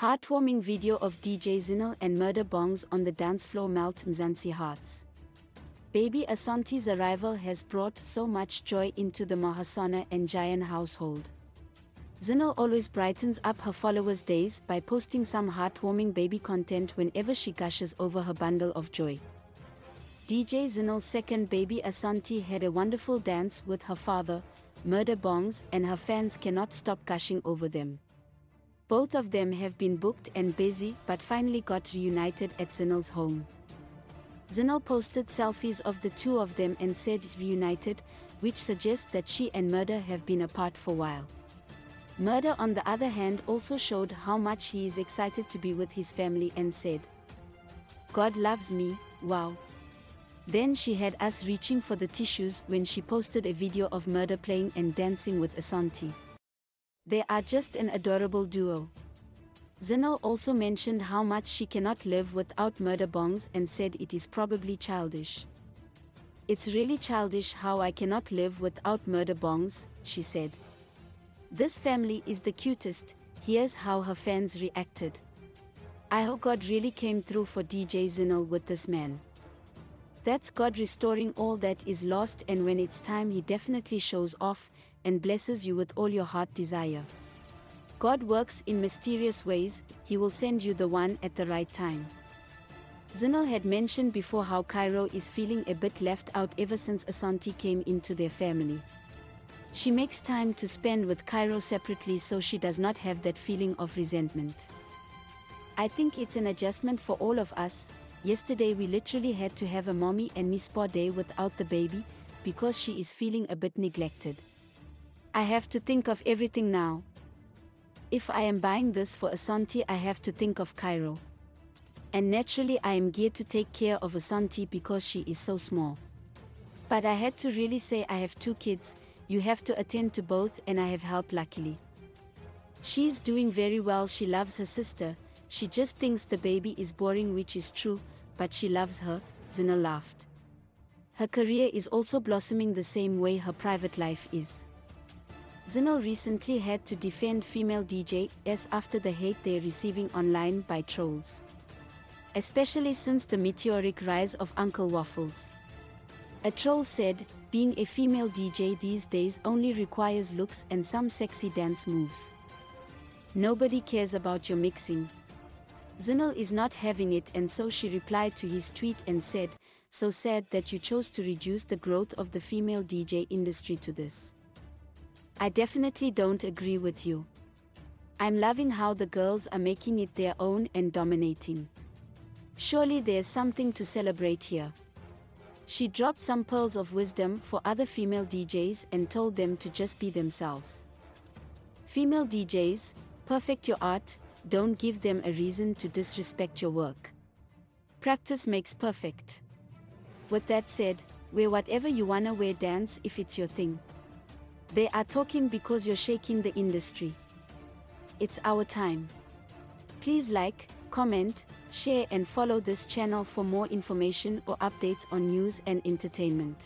Heartwarming video of DJ Zinhle and Murdah Bongz on the dance floor melt Mzansi hearts. Baby Asante's arrival has brought so much joy into the Mohosana and Jiyane household. Zinhle always brightens up her followers' days by posting some heartwarming baby content whenever she gushes over her bundle of joy. DJ Zinhle's second baby Asante had a wonderful dance with her father, Murdah Bongz, and her fans cannot stop gushing over them. Both of them have been booked and busy but finally got reunited at Zinhle's home. Zinhle posted selfies of the two of them and said reunited, which suggests that she and Murdah have been apart for a while. Murdah on the other hand also showed how much he is excited to be with his family and said, God loves me, wow. Then she had us reaching for the tissues when she posted a video of Murdah playing and dancing with Asante. They are just an adorable duo. Zinhle also mentioned how much she cannot live without Murdah Bongz and said it is probably childish. It's really childish how I cannot live without Murdah Bongz, she said. This family is the cutest, here's how her fans reacted. I hope God really came through for DJ Zinhle with this man. That's God restoring all that is lost and when it's time he definitely shows off and blesses you with all your heart desire. God works in mysterious ways, he will send you the one at the right time. Zinhle had mentioned before how Kairo is feeling a bit left out ever since Asante came into their family. She makes time to spend with Kairo separately so she does not have that feeling of resentment. I think it's an adjustment for all of us, Yesterday we literally had to have a mommy and me spa day without the baby, because she is feeling a bit neglected. I have to think of everything now. If I am buying this for Asante I have to think of Kairo. And naturally I am geared to take care of Asante because she is so small. But I had to really say I have two kids, you have to attend to both and I have help luckily. She's doing very well she loves her sister, she just thinks the baby is boring which is true, but she loves her, Zinhle laughed. Her career is also blossoming the same way her private life is. Zinhle recently had to defend female DJs after the hate they're receiving online by trolls. Especially since the meteoric rise of Uncle Waffles. A troll said, being a female DJ these days only requires looks and some sexy dance moves. Nobody cares about your mixing, Zinhle is not having it and so she replied to his tweet and said, so sad that you chose to reduce the growth of the female DJ industry to this. I definitely don't agree with you. I'm loving how the girls are making it their own and dominating. Surely there's something to celebrate here. She dropped some pearls of wisdom for other female DJs and told them to just be themselves. Female DJs, perfect your art, don't give them a reason to disrespect your work. Practice makes perfect. With that said, wear whatever you wanna wear dance if it's your thing. They are talking because you're shaking the industry. It's our time. Please like, comment, share and follow this channel for more information or updates on news and entertainment.